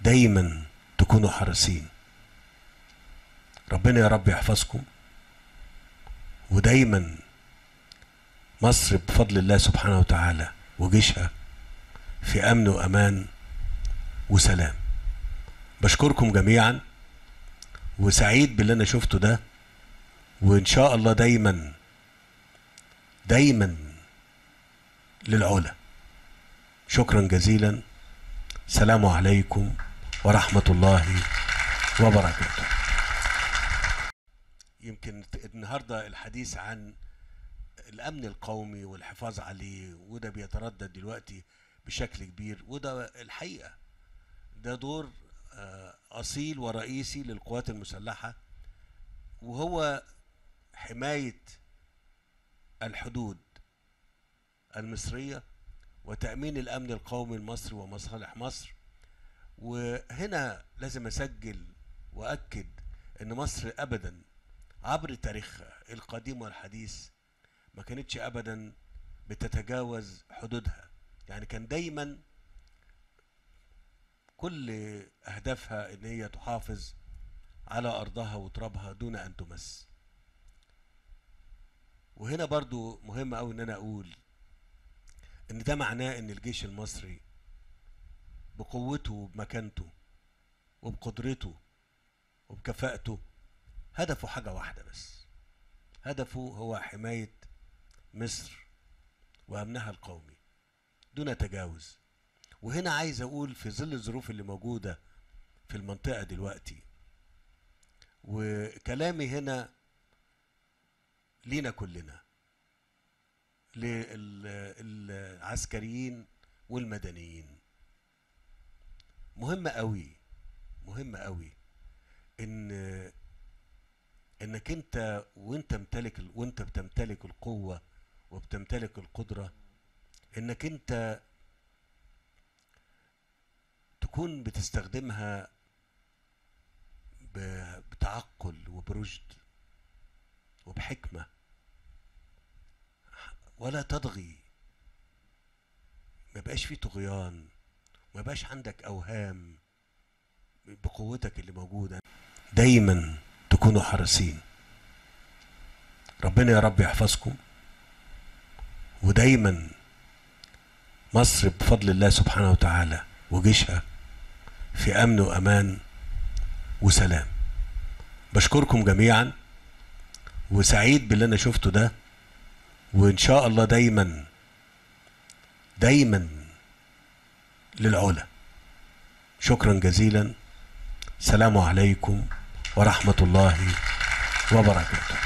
دايما تكونوا حريصين. ربنا يا رب يحفظكم. ودايما مصر بفضل الله سبحانه وتعالى وجيشها في أمن وأمان وسلام. بشكركم جميعا. وسعيد باللي أنا شفته ده. وإن شاء الله دايما دايما للعلا. شكرا جزيلا. السلام عليكم. ورحمة الله وبركاته. يمكن النهارده الحديث عن الأمن القومي والحفاظ عليه وده بيتردد دلوقتي بشكل كبير وده الحقيقة. ده دور آه، أصيل ورئيسي للقوات المسلحة وهو حماية الحدود المصرية وتأمين الأمن القومي المصري ومصالح مصر. وهنا لازم أسجل وأكد إن مصر ابدا عبر تاريخها القديم والحديث ما كانتش ابدا بتتجاوز حدودها. يعني كان دايما كل أهدافها إن هي تحافظ على أرضها وترابها دون أن تمس. وهنا برضو مهم قوي إن أنا أقول إن ده معناه إن الجيش المصري بقوته وبمكانته وبقدرته وبكفاءته. هدفه حاجة واحدة بس. هدفه هو حماية مصر وأمنها القومي دون تجاوز. وهنا عايز أقول في ظل الظروف اللي موجودة في المنطقة دلوقتي وكلامي هنا لينا كلنا للعسكريين والمدنيين مهم قوي مهم قوي إن إنك أنت وأنت ممتلك وأنت بتمتلك القوة وبتمتلك القدرة إنك أنت تكون بتستخدمها بتعقل وبرشد وبحكمة. ولا تضغي ما يبقاش فيه طغيان. ما يبقاش عندك أوهام بقوتك اللي موجودة. دايما تكونوا حريصين. ربنا يا رب يحفظكم. ودايما مصر بفضل الله سبحانه وتعالى وجيشها في أمن وأمان وسلام. بشكركم جميعا. وسعيد باللي أنا شفته ده. وإن شاء الله دايما دايما للعلا شكرا جزيلا. السلام عليكم ورحمة الله وبركاته.